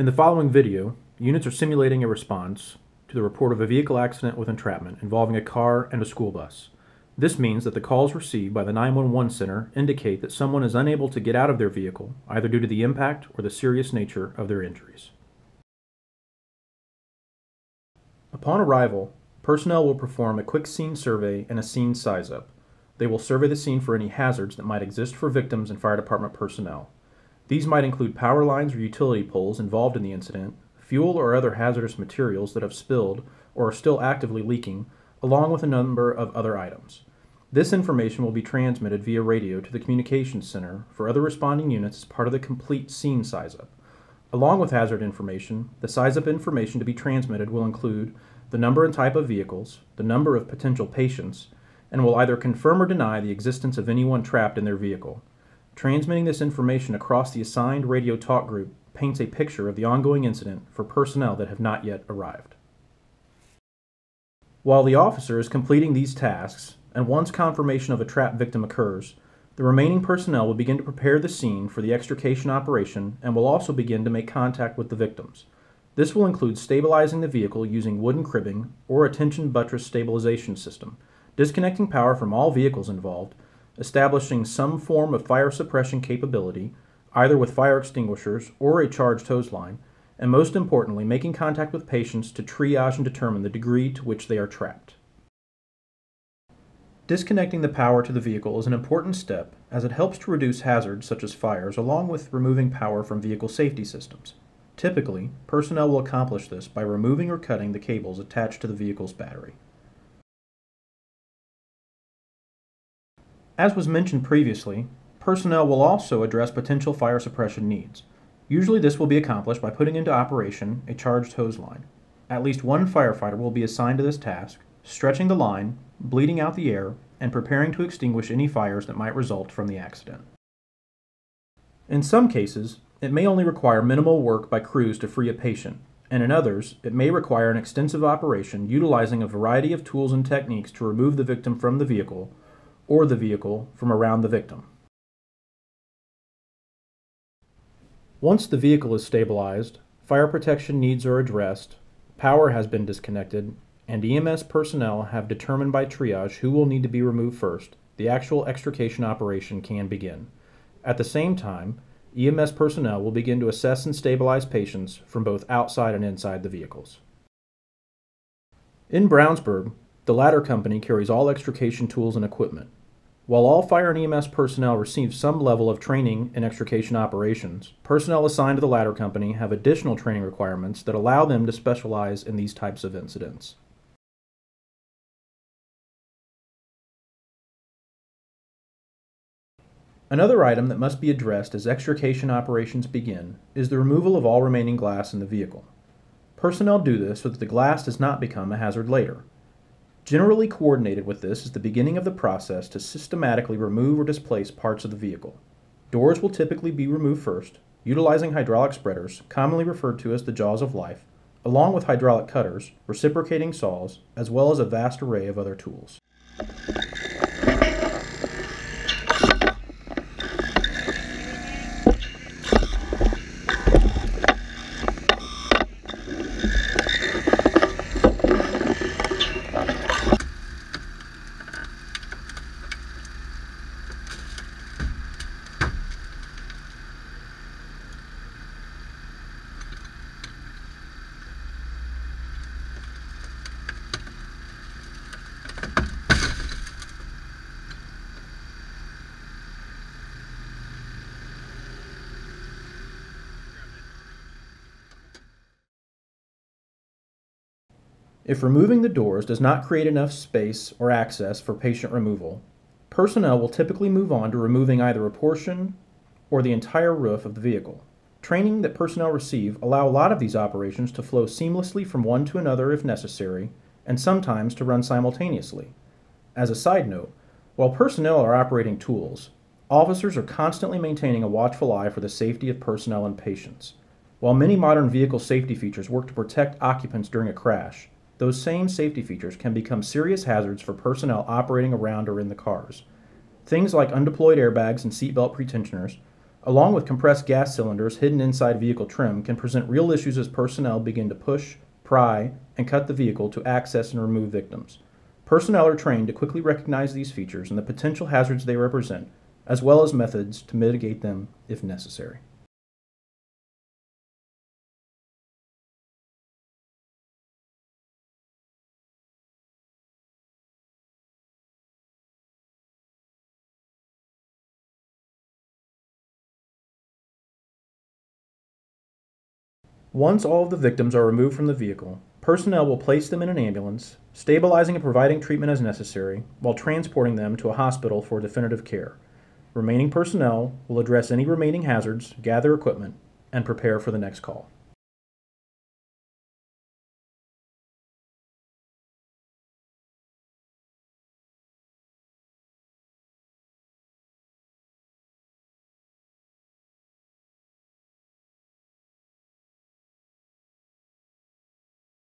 In the following video, units are simulating a response to the report of a vehicle accident with entrapment involving a car and a school bus. This means that the calls received by the 911 center indicate that someone is unable to get out of their vehicle, either due to the impact or the serious nature of their injuries. Upon arrival, personnel will perform a quick scene survey and a scene size up. They will survey the scene for any hazards that might exist for victims and fire department personnel. These might include power lines or utility poles involved in the incident, fuel or other hazardous materials that have spilled or are still actively leaking, along with a number of other items. This information will be transmitted via radio to the Communications Center for other responding units as part of the complete scene size up. Along with hazard information, the size up information to be transmitted will include the number and type of vehicles, the number of potential patients, and will either confirm or deny the existence of anyone trapped in their vehicle. Transmitting this information across the assigned radio talk group paints a picture of the ongoing incident for personnel that have not yet arrived. While the officer is completing these tasks, and once confirmation of a trap victim occurs, the remaining personnel will begin to prepare the scene for the extrication operation and will also begin to make contact with the victims. This will include stabilizing the vehicle using wooden cribbing or a tension buttress stabilization system, disconnecting power from all vehicles involved, establishing some form of fire suppression capability, either with fire extinguishers or a charged hose line, and most importantly, making contact with patients to triage and determine the degree to which they are trapped. Disconnecting the power to the vehicle is an important step as it helps to reduce hazards such as fires along with removing power from vehicle safety systems. Typically, personnel will accomplish this by removing or cutting the cables attached to the vehicle's battery. As was mentioned previously, personnel will also address potential fire suppression needs. Usually this will be accomplished by putting into operation a charged hose line. At least one firefighter will be assigned to this task, stretching the line, bleeding out the air, and preparing to extinguish any fires that might result from the accident. In some cases, it may only require minimal work by crews to free a patient, and in others, it may require an extensive operation utilizing a variety of tools and techniques to remove the victim from the vehicle or the vehicle from around the victim. Once the vehicle is stabilized, fire protection needs are addressed, power has been disconnected, and EMS personnel have determined by triage who will need to be removed first, the actual extrication operation can begin. At the same time, EMS personnel will begin to assess and stabilize patients from both outside and inside the vehicles. In Brownsburg, the ladder company carries all extrication tools and equipment. While all fire and EMS personnel receive some level of training in extrication operations, personnel assigned to the ladder company have additional training requirements that allow them to specialize in these types of incidents. Another item that must be addressed as extrication operations begin is the removal of all remaining glass in the vehicle. Personnel do this so that the glass does not become a hazard later. Generally coordinated with this is the beginning of the process to systematically remove or displace parts of the vehicle. Doors will typically be removed first, utilizing hydraulic spreaders, commonly referred to as the jaws of life, along with hydraulic cutters, reciprocating saws, as well as a vast array of other tools. If removing the doors does not create enough space or access for patient removal, personnel will typically move on to removing either a portion or the entire roof of the vehicle. Training that personnel receive allow a lot of these operations to flow seamlessly from one to another if necessary, and sometimes to run simultaneously. As a side note, while personnel are operating tools, officers are constantly maintaining a watchful eye for the safety of personnel and patients. While many modern vehicle safety features work to protect occupants during a crash, those same safety features can become serious hazards for personnel operating around or in the cars. Things like undeployed airbags and seatbelt pretensioners, along with compressed gas cylinders hidden inside vehicle trim, can present real issues as personnel begin to push, pry, and cut the vehicle to access and remove victims. Personnel are trained to quickly recognize these features and the potential hazards they represent, as well as methods to mitigate them if necessary. Once all of the victims are removed from the vehicle, personnel will place them in an ambulance, stabilizing and providing treatment as necessary, while transporting them to a hospital for definitive care. Remaining personnel will address any remaining hazards, gather equipment, and prepare for the next call.